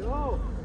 Go.